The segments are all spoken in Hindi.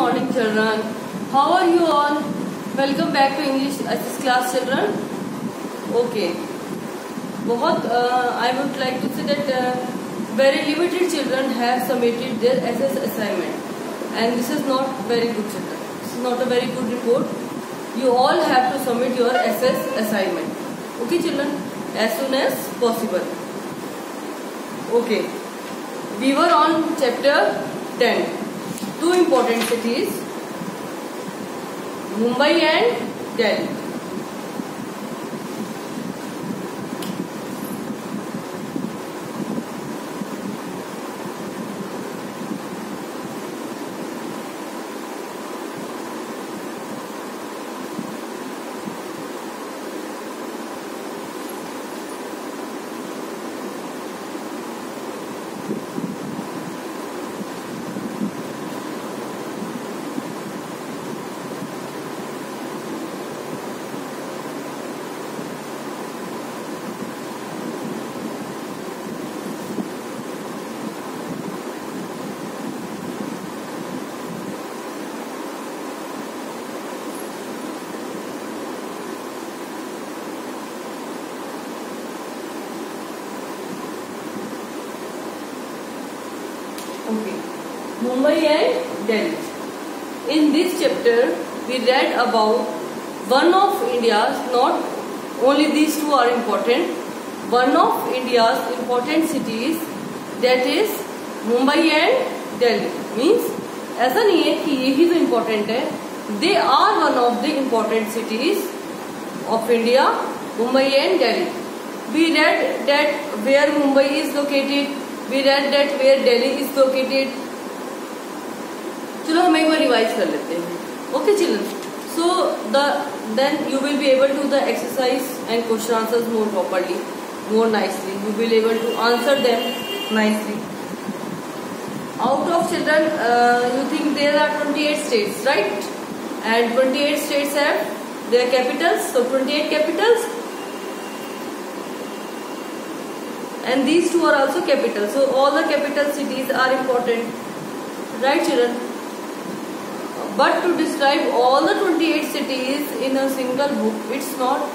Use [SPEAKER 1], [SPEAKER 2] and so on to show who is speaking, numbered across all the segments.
[SPEAKER 1] morning children. How are you all? Welcome back to english ss class children. Okay. Bahut uh, i would like to say that uh, very limited children have submitted their ss assignment. And this is not very good children. This is not a very good report. You all have to submit your ss assignment. Okay children? As soon as possible. Okay. We were on chapter 10 two important cities Mumbai and Delhi. Okay. Mumbai and Delhi. In this chapter, we read about one of India's, not only these two are important, one of India's important cities that is Mumbai and Delhi. Means ऐसा नहीं है कि यही तो इम्पोर्टेंट है they are one of the important cities of India Mumbai and Delhi we read that where Mumbai is located that where Delhi is located चलो हम एक बार रिवाइज कर लेते हैं। Okay children so the you will be able to the exercise and question answer more properly more nicely you will able to answer them nicely out of children you think there are twenty eight states right and twenty eight states have their capitals so twenty eight capitals and these two are also capital so all the capital cities are important right children but to describe all the 28 cities in a single book it's not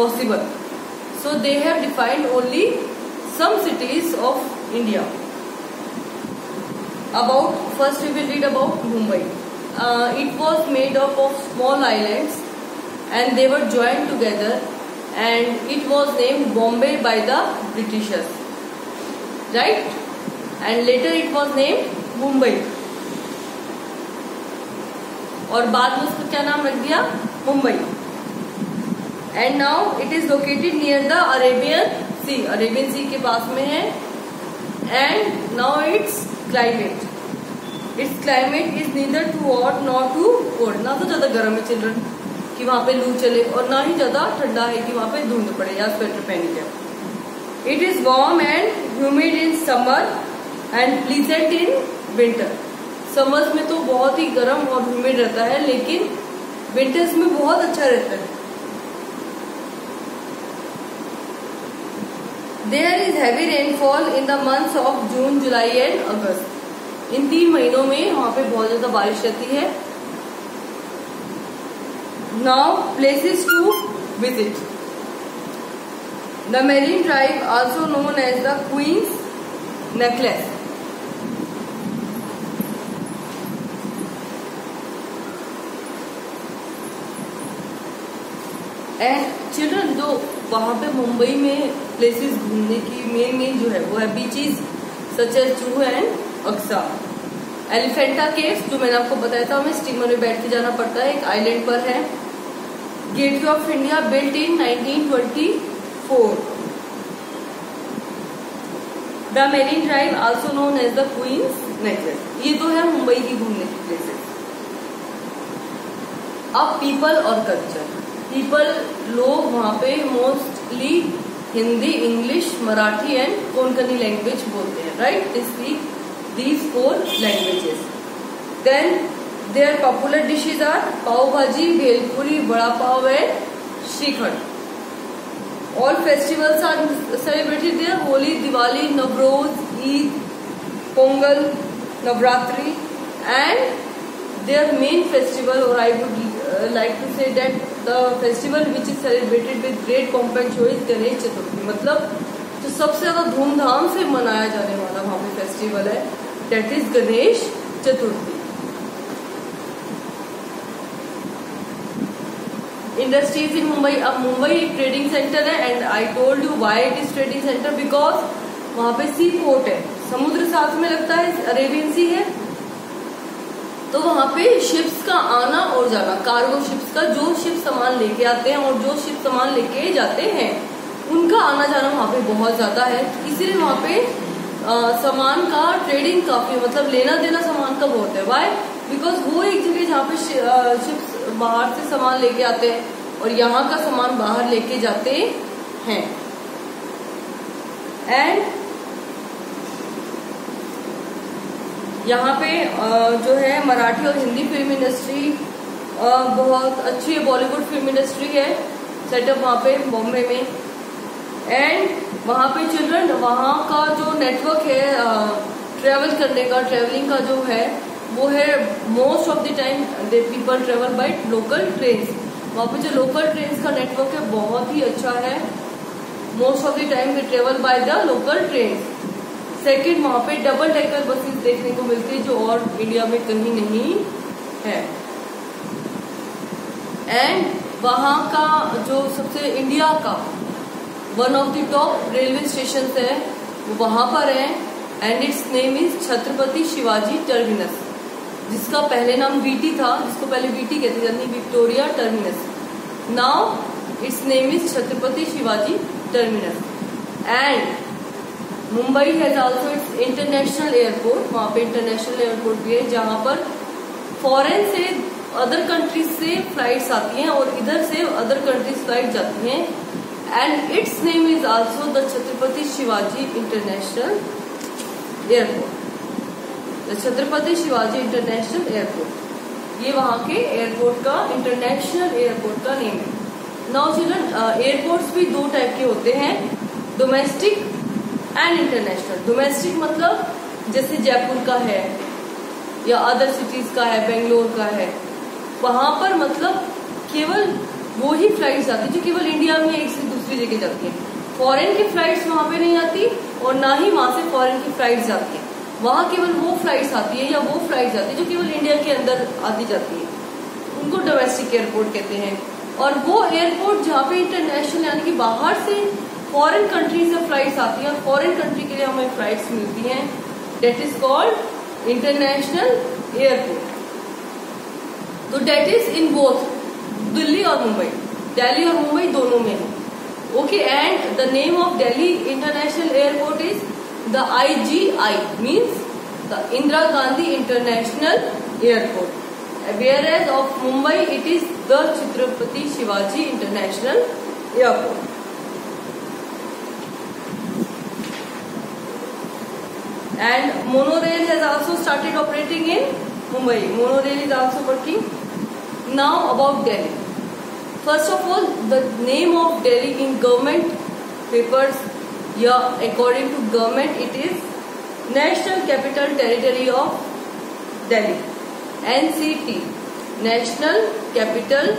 [SPEAKER 1] possible so they have defined only some cities of india about first we will read about mumbai uh, it was made up of small islands and they were joined together and it was named Bombay by the Britishers. Right? And later it was named Mumbai. और बाद में उसको क्या नाम रख दिया? Mumbai. And now it is located near the Arabian sea Arabian sea के पास में है। And now its climate its climate is neither too hot not too cold ना तो ज़्यादा गर्म है चिल्ड्रन कि वहाँ पे लू चले, और ना ही ज़्यादा ठंडा है कि वहाँ पे धुंध पड़े या स्वेटर पहन के। It is warm and humid in summer and pleasant in winter summers में तो बहुत ही गर्म और ह्यूमिड रहता है, लेकिन विंटर्स में बहुत अच्छा रहता है। There is heavy rainfall in the months of June July and August इन तीन महीनों में वहाँ पे बहुत ज़्यादा बारिश रहती है। Now places to visit the Marine Drive also known as the Queen's Necklace. And children जो वहाँ पे मुंबई में प्लेसेस घूमने की मेन मेन जो है, वो है beaches such as zoo and Aksa Elephanta cave जो मैंने आपको बताया था, हमें स्टीमर में बैठ के जाना पड़ता है, एक आइलैंड पर है। Gateway of India built in 1924 the Marine Drive also known as the Queen's Necklace ये तो है मुंबई की घूमने की प्लेसेस अब पीपल और कल्चर पीपल लोग वहाँ पे mostly Hindi English Marathi and Konkani language बोलते हैं right speak these four languages then they are popular dishes are pav bhaji, bhelpuri vada pav and shrikhand. All festivals are celebrated there Holi Diwali Navroz Eid Pongal Navratri and their main festival और I would like to say that festival which is celebrated with great pomp and show is Ganesh मतलब जो सबसे ज़्यादा धूमधाम से मनाया जाने वाला वहाँ पे फेस्टिवल है that is Ganesh Chaturthi industries in Mumbai अब मुंबई एक ट्रेडिंग सेंटर है and I told you why it is trading centre because वहाँ पे सी पोर्ट है. समुद्र साथ में लगता है, अरेबियन सी है तो वहाँ पे शिप्स का आना और जाना कार्गो शिप्स का जो शिप सामान लेके आते हैं और जो शिप सामान लेके जाते हैं, उनका आना जाना वहाँ पे बहुत ज़्यादा है। इसीलिए वहाँ पे सामान का ट्रेडिंग काफ़ी मतलब लेना देना सामान का बहुत है। वाई बिकॉज़ वो एक जगह जहाँ पे शिप्स बाहर से सामान लेके आते हैं और यहाँ का सामान बाहर लेके जाते हैं। एंड यहाँ पे जो है मराठी और हिंदी फ़िल्म इंडस्ट्री बहुत अच्छी है बॉलीवुड फ़िल्म इंडस्ट्री है सेटअप वहाँ पे बॉम्बे में। एंड वहाँ पे चिल्ड्रन वहाँ का जो नेटवर्क है ट्रेवल करने का ट्रेवलिंग का जो है, वो है most of the time they people travel by local train वहाँ पे जो लोकल ट्रेन का नेटवर्क है, बहुत ही अच्छा है। Most of the time they travel by the local train second वहाँ पे डबल डेकर बसेस देखने को मिलती है, जो और इंडिया में कहीं नहीं है। एंड वहाँ का जो सबसे इंडिया का one of the top railway station है, वो वहाँ पर है। And its name is Chhatrapati Shivaji terminus जिसका पहले नाम वीटी था, जिसको पहले वीटी कहते थे Victoria terminus now its name is Chhatrapati Shivaji terminus and Mumbai has also its international airport वहाँ पे इंटरनेशनल एयरपोर्ट भी है, जहाँ पर फॉरेन से अदर कंट्रीज़ से फ्लाइट्स आती हैं और इधर से अदर कंट्रीज़ फ़्लाइट जाती हैं। And its name is also the Chhatrapati Shivaji international airport the Chhatrapati Shivaji international airport ये वहाँ के एयरपोर्ट का इंटरनेशनल एयरपोर्ट का नेम है। नौ चिल्ड्रन एयरपोर्ट्स भी दो टाइप के होते हैं। डोमेस्टिक एंड इंटरनेशनल डोमेस्टिक मतलब जैसे जयपुर का है, या अदर सिटीज़ का है बेंगलोर का है, वहाँ पर मतलब केवल वो ही फ्लाइट्स आती जो केवल इंडिया में एक से दूसरी जगह जाती है। फॉरेन की फ्लाइट्स वहाँ पे नहीं आती और ना ही वहाँ से फॉरेन की फ्लाइट्स जाती है। वहाँ केवल वो फ्लाइट्स आती है या वो फ्लाइट्स आती है जो केवल इंडिया के अंदर आती जाती है। उनको डोमेस्टिक एयरपोर्ट कहते हैं। और वो एयरपोर्ट जहाँ पे इंटरनेशनल यानी कि बाहर से फॉरेन कंट्री से फ्लाइट्स आती हैं फॉरेन कंट्री के लिए हमें फ्लाइट्स मिलती हैं। That is called international airport तो that is in both Delhi और मुंबई। दिल्ली और मुंबई दोनों में है। Okay and the name of Delhi international airport is the I G I means the Indira Gandhi international airport whereas of Mumbai it is the Chhatrapati Shivaji international Airport. And monorail has also started operating in Mumbai. Monorail is also working. Now about Delhi. First of all, the name of Delhi in government papers, yeah, according to government, it is National Capital Territory of Delhi. NCT, National Capital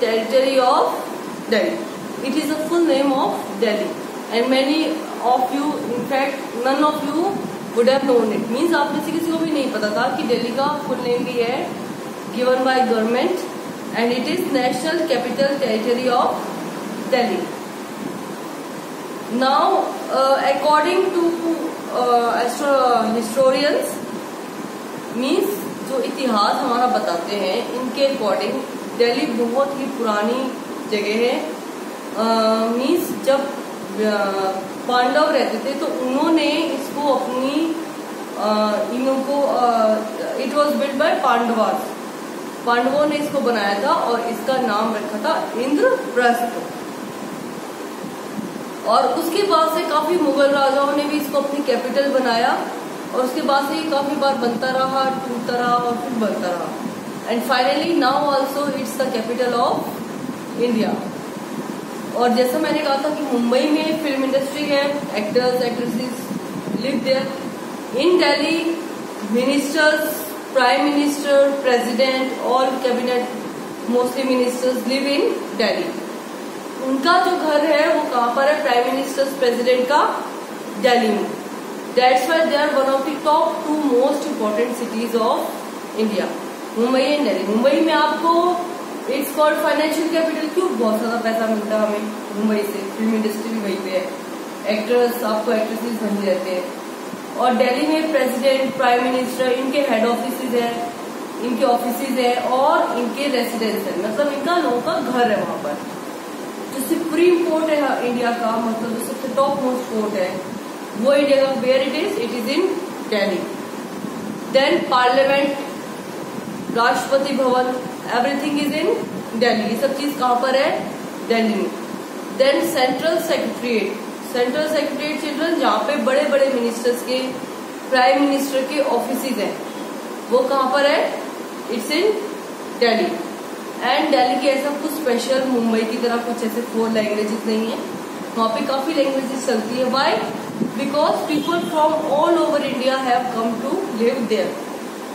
[SPEAKER 1] Territory of Delhi. It is a full name of Delhi. And many of you, in fact, none of you would have known it means आप में से किसी को भी नहीं पता था कि दिल्ली का फुल नेम भी है given by government and it is national capital territory of Delhi now according to astro historians means जो इतिहास हमारा बताते हैं इनके अकॉर्डिंग दिल्ली बहुत ही पुरानी जगह है। मीन्स uh, जब पांडव रहते थे तो उन्होंने इसको अपनी इनको it was build by Pandavas पांडवों ने इसको बनाया था और इसका नाम रखा था इंद्रप्रस्थ। और उसके बाद से काफ़ी मुगल राजाओं ने भी इसको अपनी कैपिटल बनाया और उसके बाद से ये काफ़ी बार बनता रहा, टूटता रहा और फिर बनता रहा। And finally now also it's the capital of India और जैसा मैंने कहा था कि मुंबई में फ़िल्म इंडस्ट्री है actors actresses live there in Delhi ministers prime minister president और cabinet mostly ministers live in Delhi उनका जो घर है, वो कहाँ पर है? प्राइम मिनिस्टर्स प्रेसिडेंट का दिल्ली में. That's why they are one of the top two most important cities of India Mumbai and Delhi Mumbai में आपको इट्स कॉल्ड फाइनेंशियल कैपिटल क्यों बहुत ज़्यादा पैसा मिलता है हमें मुंबई से? फ़िल्म इंडस्ट्री भी वहीं पे है। एक्टर्स आपको एक्ट्रेसेस बन रहते हैं। और दिल्ली में प्रेसिडेंट प्राइम मिनिस्टर इनके हेड ऑफ़िस है, इनके ऑफ़िस है और इनके रेसिडेंस है। मतलब इनका लोगों का घर है वहाँ पर। जो सुप्रीम कोर्ट है इंडिया का मतलब जो सबसे टॉप मोस्ट कोर्ट है, वो इंडिया का where it is it is in Delhi then parliament Rashtrapati Bhavan everything is in Delhi ये सब चीज़ कहाँ पर है? दिल्ली में then central secretariat central secretariat children जहाँ पे बड़े बड़े मिनिस्टर्स के प्राइम मिनिस्टर के ऑफ़िस हैं। वो कहाँ पर है? It's in Delhi and Delhi के ऐसा कुछ स्पेशल मुंबई की तरह कुछ ऐसे फोर लैंग्वेजेस नहीं है। वहाँ पे काफ़ी लैंग्वेजेस चलती है। Why because people from all over India have come to live there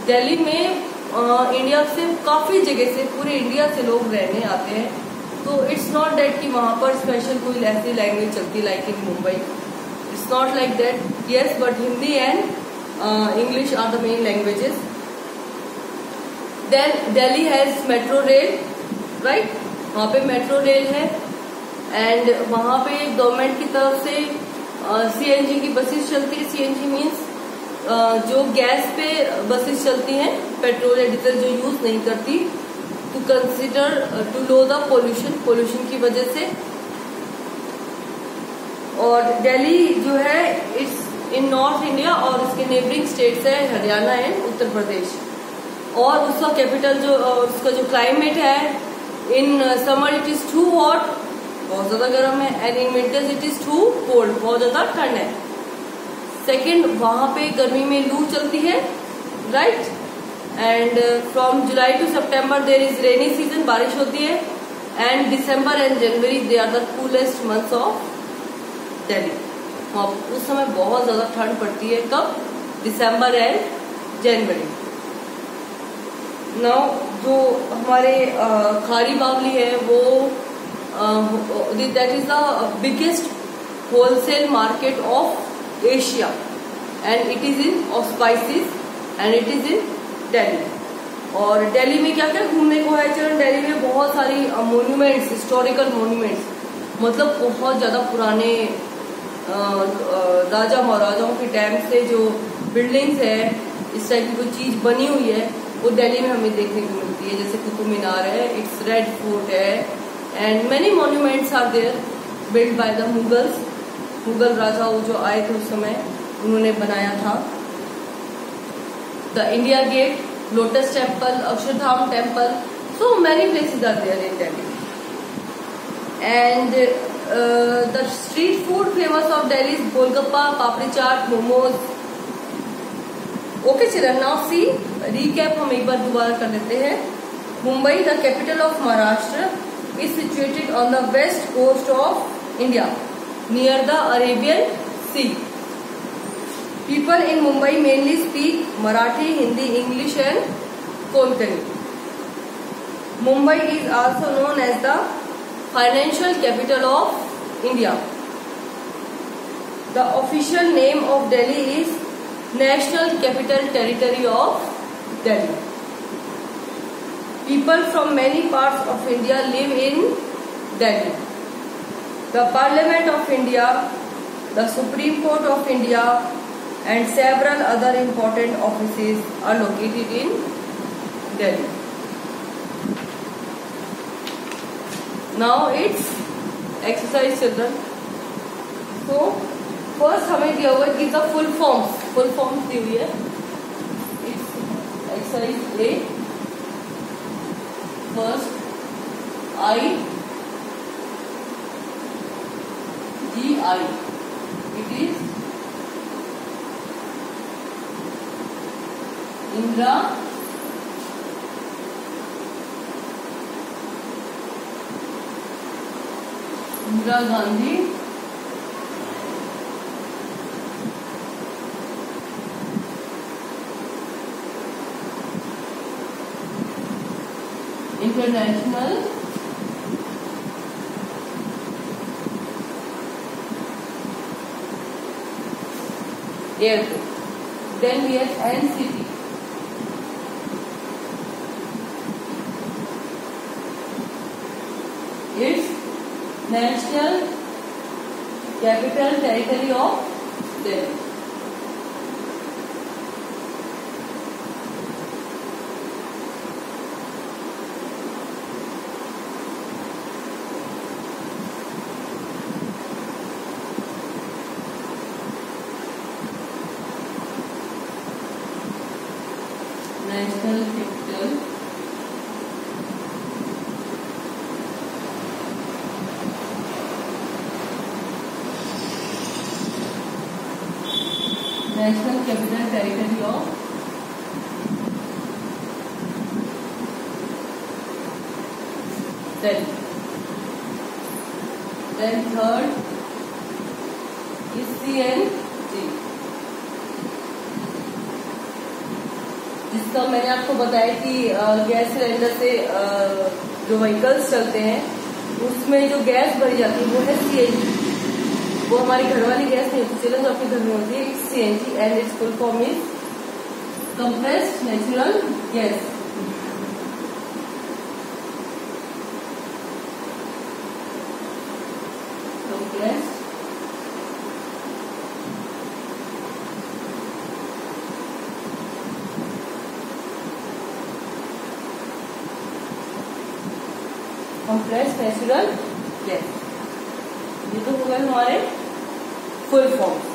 [SPEAKER 1] Delhi में इंडिया से काफ़ी जगह से, पूरे इंडिया से लोग रहने आते हैं। तो इट्स नॉट डेट कि वहाँ पर स्पेशल कोई ऐसी लैंग्वेज चलती like in Mumbai it's not like that yes but Hindi and English are the main languages then Delhi has metro rail right वहाँ पे मेट्रो रेल है। एंड वहाँ पे गवर्नमेंट की तरफ़ से सीएनजी की बसेस चलती है। सीएनजी मीन्स जो गैस पे बसेस चलती हैं, पेट्रोल या डीजल जो यूज़ नहीं करती to consider to low the pollution pollution की वजह से। और दिल्ली जो है इट्स इन नॉर्थ इंडिया और इसके नेबरिंग स्टेट्स है, हरियाणा एंड उत्तर प्रदेश। और उसका कैपिटल जो उसका जो क्लाइमेट है in summer it is too hot बहुत ज़्यादा गर्म है and in winters it is too cold बहुत ज़्यादा ठंड है। सेकेंड वहाँ पे गर्मी में लू चलती है right and from July to September there is rainy season बारिश होती है and December and January they are the coolest months of Delhi उस समय बहुत ज़्यादा ठंड पड़ती है कब दिसंबर एंड जनवरी नाउ जो हमारे खारी बावली है, वो that is the biggest wholesale market of Asia. And it is in spices, and it is in Delhi. और दिल्ली में क्या क्या घूमने को है? चरण दिल्ली में बहुत सारी मोन्यूमेंट्स हिस्टोरिकल मोन्यूमेंट्स मतलब बहुत ज़्यादा पुराने राजा महाराजाओं के टाइम से जो बिल्डिंग्स है, इस टाइप की कोई चीज़ बनी हुई है, वो दिल्ली में हमें देखने को मिलती है। जैसे कुतुब मीनार है इट्स रेड फोर्ट है and many monuments are there build by the Mughals Mughal राजा जो आए थे उस समय, उन्होंने बनाया था। The India Gate Lotus Temple Akshardham temple so many places are there in Delhi and the street food famous of Delhi golgappa papdi chaat momos okay children now see recap हम एक बार दोबारा कर लेते हैं। Mumbai the capital of Maharashtra is situated on the west coast of India near the Arabian Sea. People in Mumbai mainly speak Marathi, Hindi, English and Konkani. Mumbai is also known as the financial capital of India. The official name of Delhi is National Capital Territory of Delhi. People from many parts of India live in Delhi. The Parliament of India, the Supreme Court of India and several other important offices are located in Delhi. Now it's exercise children. So first हमें दिया हुआ है the full forms. Full forms दी हुई है. It's exercise A. First I I it is Indira Indira Gandhi international airport. Then we have NCT. It's National Capital Territory of बताया कि गैस सिलेंडर से जो व्हीकल्स चलते हैं, उसमें जो गैस भरी जाती है, वो है सी एन जी वो हमारी घर वाली गैस नहीं होती चलो जो आपके घर में होती है CNG and its full form is compressed natural gas compress natural gas ये तो हो गए हमारे full form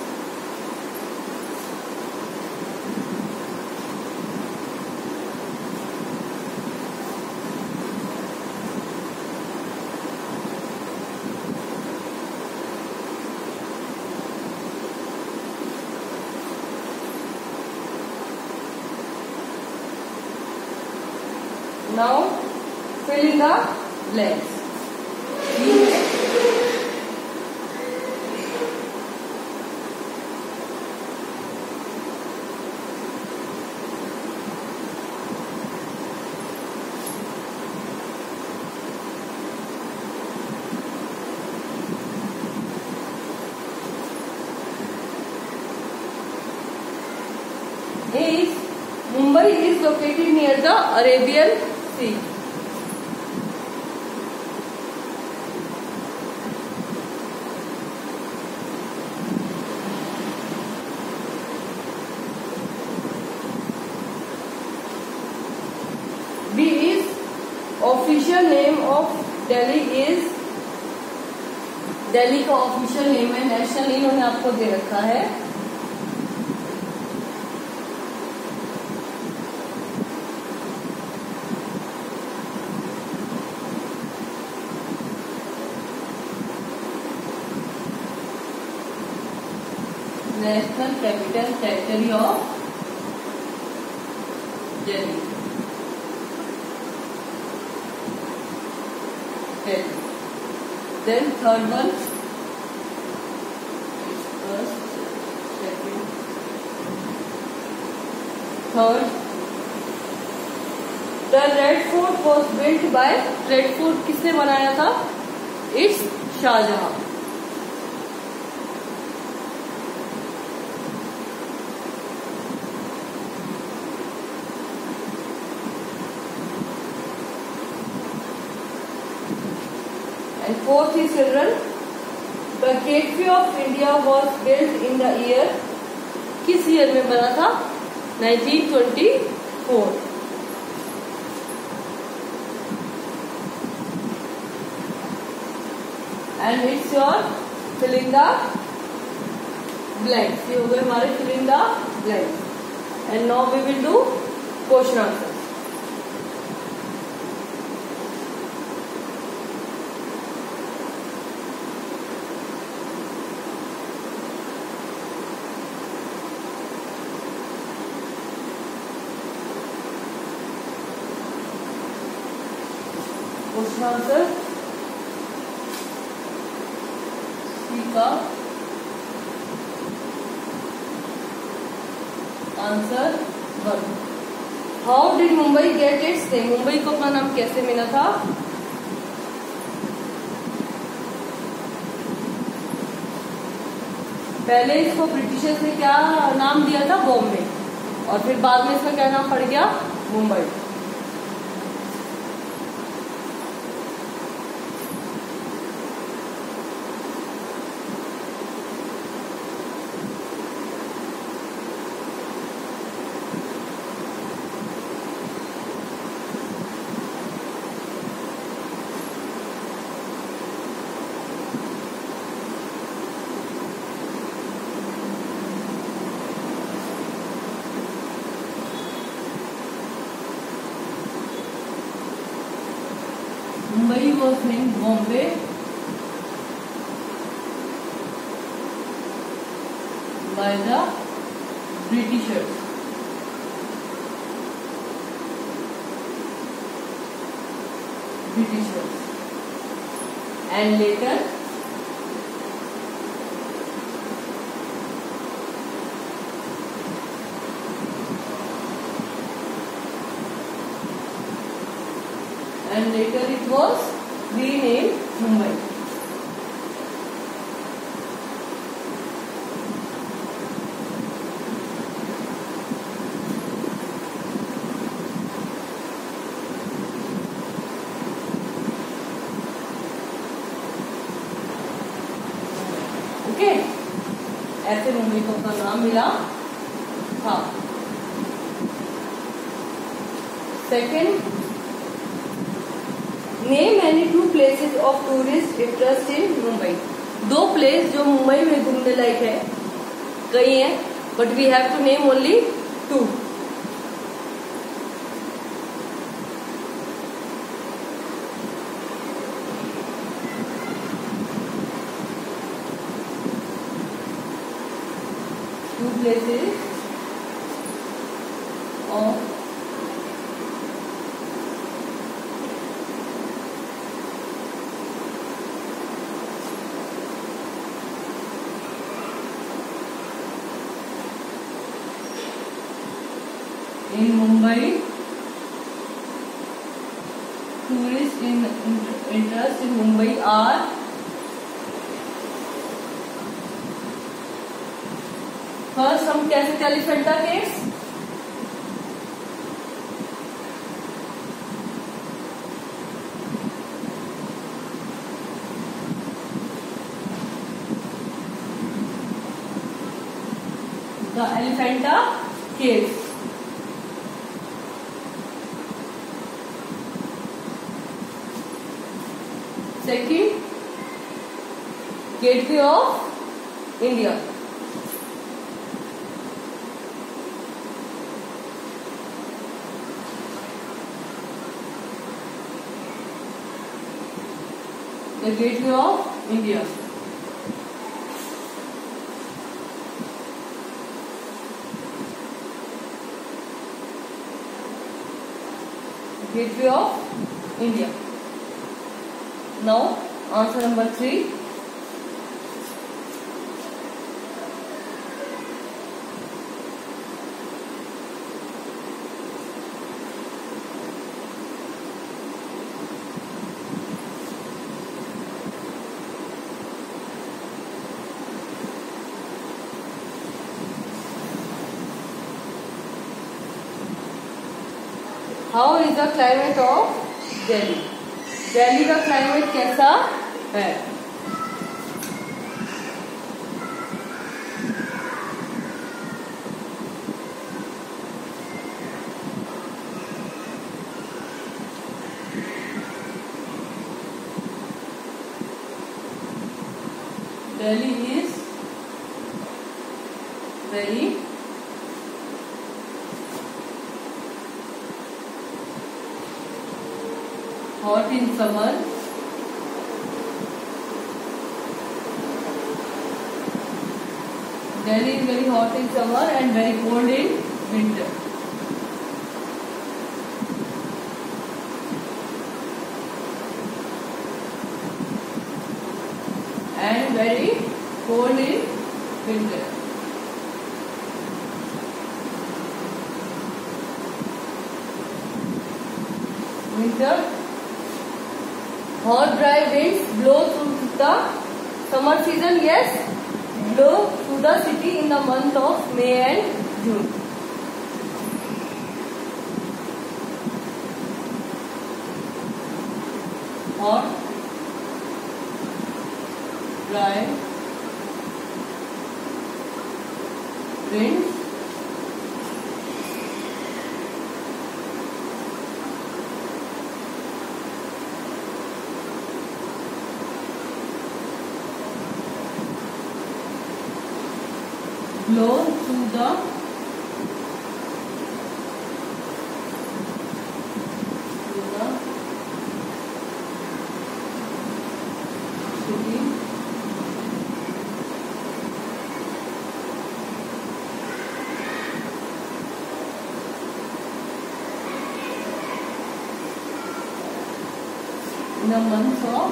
[SPEAKER 1] now fill in the legs. is Mumbai is located near the Arabian Sea. B is official name of Delhi is Delhi का ऑफिशियल नेम है नेशनल इन्होंने आपको दे रखा है 10. Then third one first, second, third. The Red Fort was built by Red Fort किसने बनाया था it's Shahjahan And fourth is children, the gateway of India was built in the year किस ईयर में बना था 1924 and it's your filling the blanks ये हो गए हमारे filling the blanks and now we will do question answer question answer C का answer one how did Mumbai get its name Mumbai को अपना नाम कैसे मिला था? पहले इसको ब्रिटिशर्स ने क्या नाम दिया था? बॉम्बे। और फिर बाद में इसका क्या नाम पड़ गया? Mumbai Mumbai Bombay by the Britishers. Britishers. And later and later it was renamed Mumbai. Okay? ऐसे मुंबई को अपना नाम मिला। था second name any two places of tourist interest in Mumbai दो प्लेस जो मुंबई में घूमने लायक है, कई है but we have to name only two two places of in Mumbai tourist in, in interest in Mumbai are first हम कैसे Elephanta caves the Elephanta caves second Gateway of India The Gateway of India. Gateway of India. Now, answer number three. How is the climate of Delhi Delhi का क्लाइमेट कैसा है? And very cold in winter. And very cold in winter. winter hot dry winds blow through the summer season yes blow the city in the month of may and june hot dry winds blow through the through the city in the month of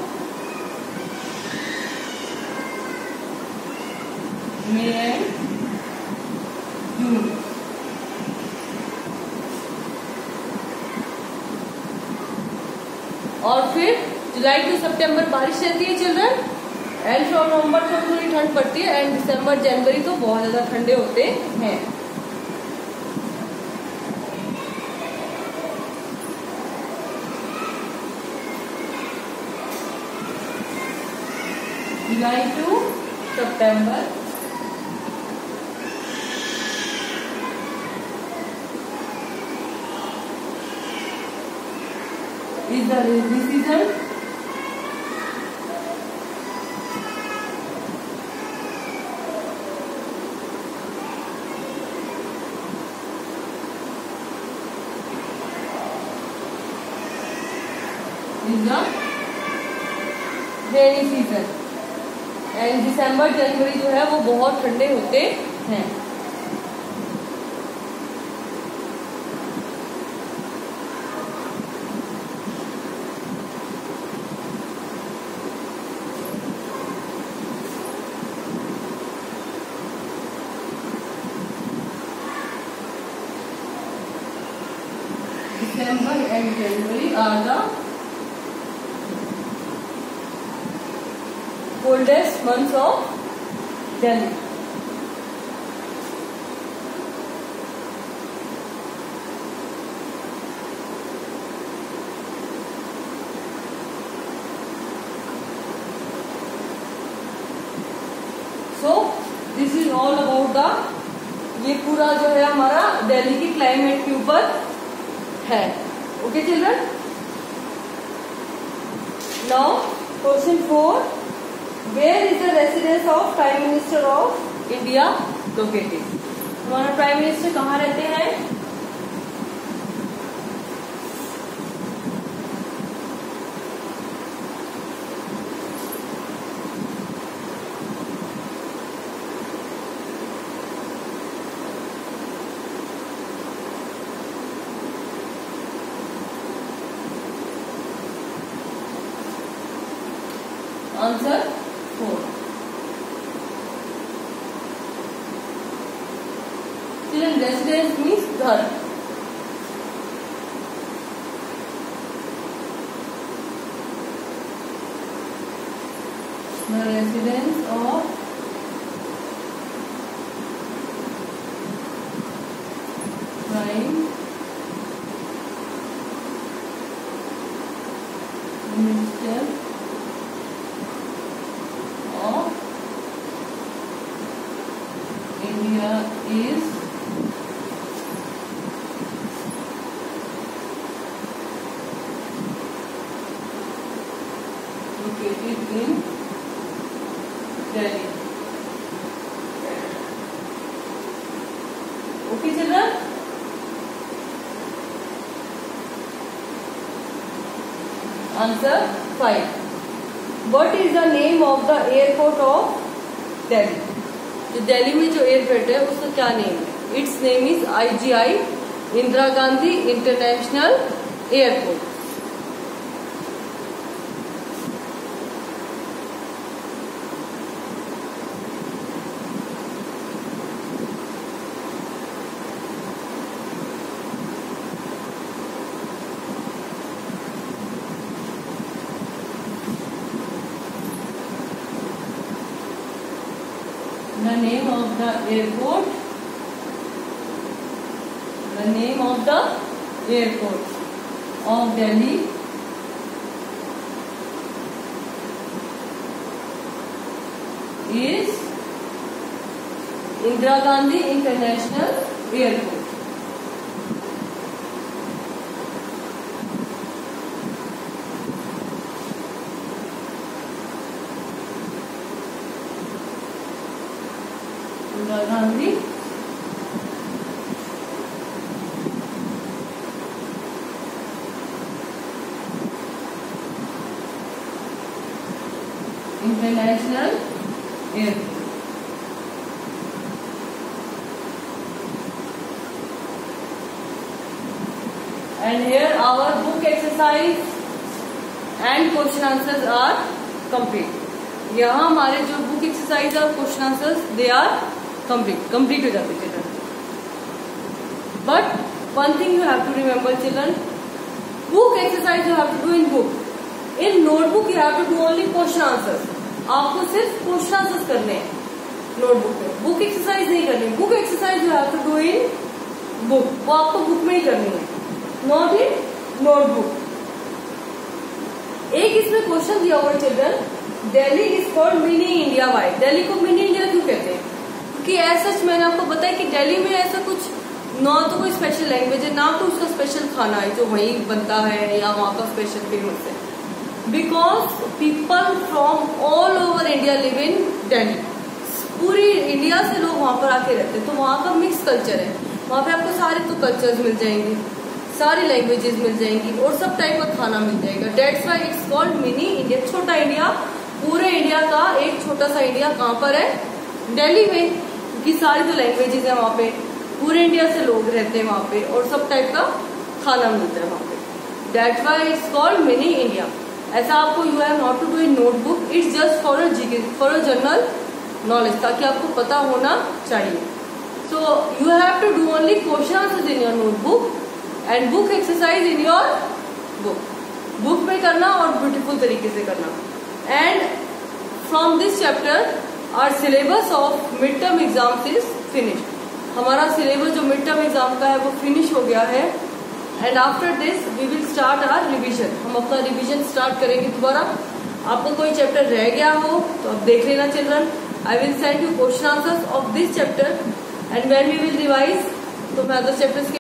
[SPEAKER 1] May and June. और फिर जुलाई टू सितंबर बारिश रहती है चिल्ड्रन एंड फ्रॉम नवंबर तक थोड़ी ठंड पड़ती है एंड दिसंबर जनवरी तो बहुत ज़्यादा ठंडे होते हैं। July to September. Is the rainy season December January जो है वो बहुत ठंडे होते हैं December and January are the coldest months Delhi. So, this is all about the, ये पूरा जो है हमारा दिल्ली की क्लाइमेट के ऊपर है। Okay children now question four where is the residence of prime minister of India located हमारा प्राइम मिनिस्टर कहाँ रहते हैं? The residence of Answer 5. What is the name of the airport of Delhi? जो दिल्ली में जो एयरपोर्ट है, उसका क्या नेम है its name is IGI Indira Gandhi international airport name of the airport the name of the airport of Delhi is Indira Gandhi International Airport. Indira Gandhi International Airport. And here our book exercise and question answers are complete. यहाँ हमारे जो बुक एक्सरसाइज और question answers they are complete complete हो जाते children but one thing you have to remember children book exercise you have to do in book in notebook you have to do only question answers आपको सिर्फ़ क्वेश्चन आंसर्स करने हैं नोटबुक में बुक एक्सरसाइज नहीं करनी. Book exercise you have to do in book वो आपको बुक में ही करनी है. नॉट इन नोटबुक एक इसमें क्वेश्चन दिया हुआ children Delhi is called mini India why Delhi को मिनी इंडिया क्यों कहते हैं? क्योंकि ऐसा मैंने आपको बताया कि दिल्ली में ऐसा कुछ ना तो कोई स्पेशल लैंग्वेज है, ना तो उसका स्पेशल खाना है जो वहीं बनता है या वहाँ का स्पेशल फ़ेमस है. Because people from all over India live in Delhi पूरी इंडिया से लोग वहाँ पर आके रहते हैं तो वहाँ का मिक्स कल्चर है. वहाँ पे आपको सारे तो कल्चर्स मिल जाएँगे. सारी लैंग्वेजेस मिल जाएँगी और सब टाइप का खाना मिल जाएगा। That's why it's called mini India छोटा इंडिया पूरे इंडिया का एक छोटा सा इंडिया कहाँ पर है? दिल्ली में, क्योंकि सारी जो लैंग्वेजेस है वहाँ पे। पूरे इंडिया से लोग रहते हैं वहाँ पे और सब टाइप का खाना मिलता है वहाँ पे। That's why it's called mini India ऐसा आपको you have not to do in notebook it's just for a for a general knowledge ताकि आपको पता होना चाहिए। So you have to do only question in your notebook and book exercise in your book book में करना और ब्यूटीफुल तरीके से करना. And from this chapter our syllabus of mid term exam is finish हमारा सिलेबस जो मिड टर्म एग्ज़ाम का है, वो फिनिश हो गया है. And after this we will start our revision हम अपना रिविजन स्टार्ट करेंगे दोबारा. आपको कोई चैप्टर रह गया हो तो आप देख लेना children I will send you question answers of this chapter and when we will revise तो मैं अदर चैप्टर्स